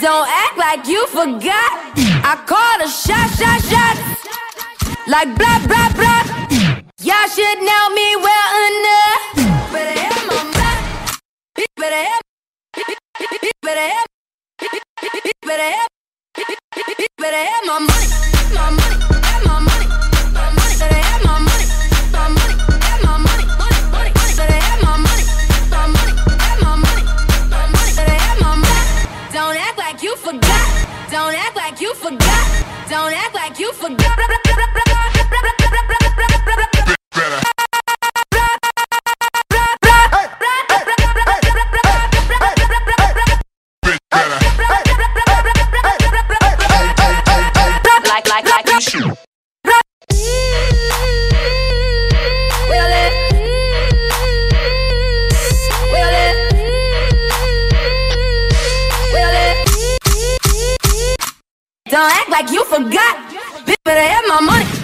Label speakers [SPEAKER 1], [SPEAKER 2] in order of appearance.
[SPEAKER 1] Don't act like you forgot. I called a shot, shot, shot. Like blah, blah, blah. Y'all should know me well enough. Better have my back. Better have. Better have. Better have. Better have my money. My money. Like you forgot. Don't act like you forgot. Don't act like you forgot.
[SPEAKER 2] Like, like, like you should.
[SPEAKER 1] Don't act like you forgot. Better have my money.